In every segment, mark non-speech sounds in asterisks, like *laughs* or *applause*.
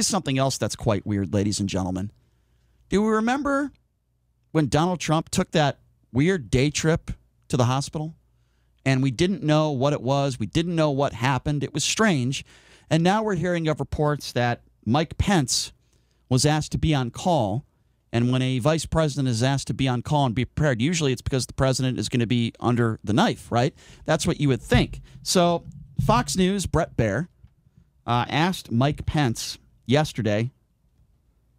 you something else that's quite weird, ladies and gentlemen. Do we remember when Donald Trump took that weird day trip to the hospital? And we didn't know what it was. We didn't know what happened. It was strange. And now we're hearing of reports that Mike Pence was asked to be on call. And when a vice president is asked to be on call and be prepared, usually it's because the president is going to be under the knife, right? That's what you would think. So, Fox News, Bret Baier, uh, asked Mike Pence yesterday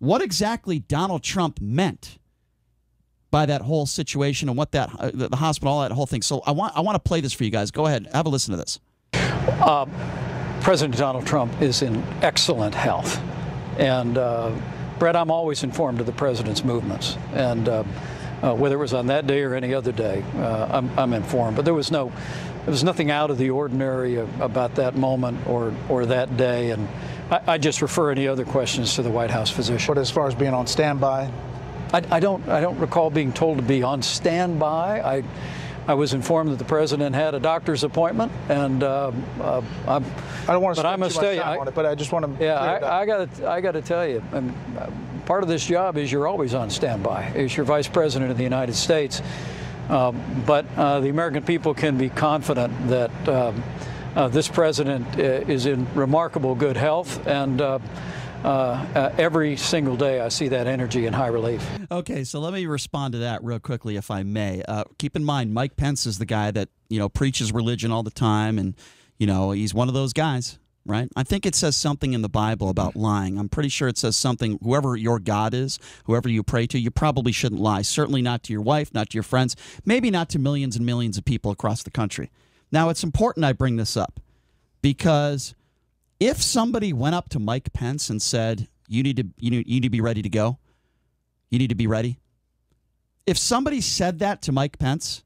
what exactly Donald Trump meant by that whole situation and what that uh, the hospital, all that whole thing. So I want I want to play this for you guys. Go ahead, have a listen to this. Uh, President Donald Trump is in excellent health, and uh, Bret, I'm always informed of the president's movements, and uh, uh, whether it was on that day or any other day, uh, I'm, I'm informed. But there was no there was nothing out of the ordinary about that moment or or that day, and I, I just refer any other questions to the White House physician. But as far as being on standby, I, I, don't I don't recall being told to be on standby. I I was informed that the president had a doctor's appointment, and uh, uh, I'm. I don't want to. But I must tell you, I, on it, but I just want to. Yeah, I, got I got to tell you, I mean, part of this job is you're always on standby. As your vice president of the United States, um, but uh, the American people can be confident that. Uh, this president uh, is in remarkable good health, and uh, uh, uh, every single day I see that energy in high relief. Okay, so let me respond to that real quickly, if I may. Uh, keep in mind, Mike Pence is the guy that you know preaches religion all the time, and you know he's one of those guys, right? I think it says something in the Bible about lying. I'm pretty sure it says something. Whoever your God is, whoever you pray to, you probably shouldn't lie. Certainly not to your wife, not to your friends, maybe not to millions and millions of people across the country. Now, it's important I bring this up because if somebody went up to Mike Pence and said, "You need to you need, you need to be ready to go. You need to be ready." If somebody said that to Mike Pence,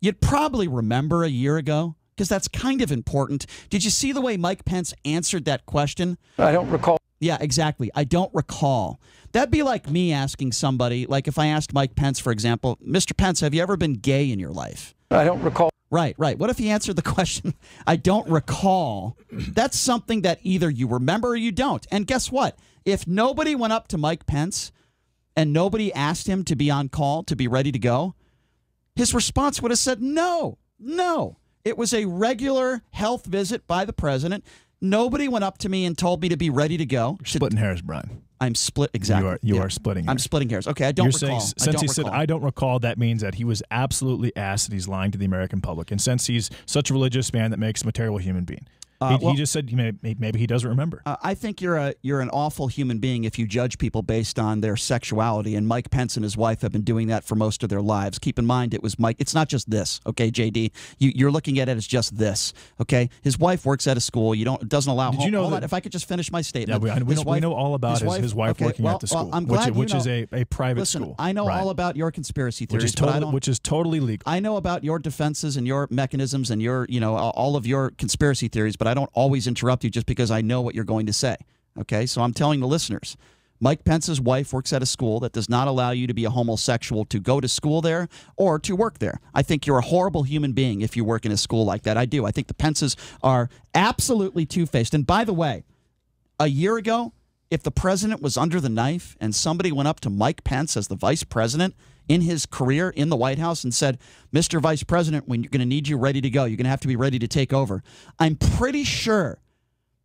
you'd probably remember a year ago because that's kind of important. Did you see the way Mike Pence answered that question? I don't recall. Yeah, exactly. I don't recall. That'd be like me asking somebody, like if I asked Mike Pence, for example, Mr. Pence, have you ever been gay in your life? I don't recall. Right, right. What if he answered the *laughs* question, I don't recall? That's something that either you remember or you don't. And guess what? If nobody went up to Mike Pence and nobody asked him to be on call, to be ready to go, his response would have said, no, no. It was a regular health visit by the president. Nobody went up to me and told me to be ready to go. You're splitting hairs, Brian. I'm split exactly. You are, you yeah. are splitting. Hairs. I'm splitting hairs. Okay, I don't You're recall. Saying, since he recall. said I don't recall, that means that he was absolutely asked that he's lying to the American public. And since he's such a religious man, that makes him a terrible human being. Uh, he, well, he, just said maybe, maybe he doesn't remember. Uh, I think you're a you're an awful human being if you judge people based on their sexuality. And Mike Pence and his wife have been doing that for most of their lives. Keep in mind, it was Mike. It's not just this, okay, JD. You, you're looking at it as just this, okay. His wife works at a school. You don't doesn't allow. Did you know that, on, if I could just finish my statement? Yeah, we, we, know, wife, we know, all about his, his wife, his wife okay, working well, at the school, well, I'm glad which, which know, is a, a private listen, school. I know right. all about your conspiracy theories, which is totally, which is totally legal. I know about your defenses and your mechanisms and your you know all of your conspiracy theories, but I don't always interrupt you just because I know what you're going to say. Okay, so I'm telling the listeners. Mike Pence's wife works at a school that does not allow you to be a homosexual to go to school there or to work there. I think you're a horrible human being if you work in a school like that. I do. I think the Pences are absolutely two faced. And by the way, a year ago, if the president was under the knife and somebody went up to Mike Pence as the vice president in his career in the White House and said, Mr. Vice President, when you're going to need you ready to go, you're going to have to be ready to take over. I'm pretty sure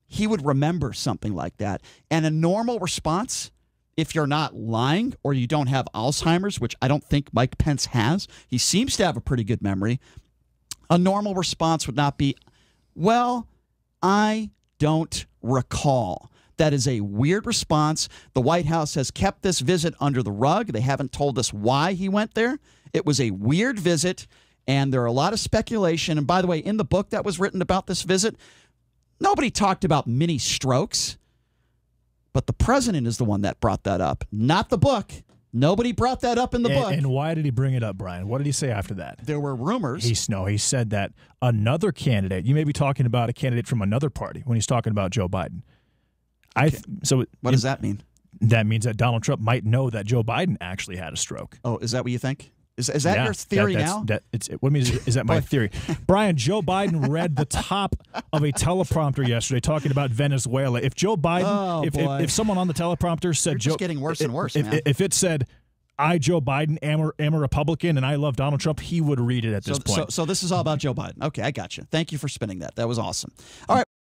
he would remember something like that. And a normal response, if you're not lying or you don't have Alzheimer's, which I don't think Mike Pence has, he seems to have a pretty good memory. A normal response would not be, well, I don't recall. That is a weird response. The White House has kept this visit under the rug. They haven't told us why he went there. It was a weird visit, and there are a lot of speculation. And by the way, in the book that was written about this visit, nobody talked about mini strokes. But the president is the one that brought that up, not the book. Nobody brought that up in the and, book. And why did he bring it up, Brian? What did he say after that? There were rumors. He no, he said that another candidate. You may be talking about a candidate from another party when he's talking about Joe Biden. I th- so what it, does that mean? That means that Donald Trump might know that Joe Biden actually had a stroke. Oh, is that what you think? Is, is that Yeah, your theory that's- now? That, it's, what means is that my theory? *laughs* Brian, Joe Biden read the top of a teleprompter yesterday talking about Venezuela. If Joe Biden, Oh, if, if, if someone on the teleprompter said You're Joe, getting worse and worse, if, man. if it said. I, Joe Biden, am a, am a Republican, and I love Donald Trump. He would read it at this so, point. so, so this is all about Joe Biden. Okay, I got you. Thank you for spinning that. That was awesome. All right.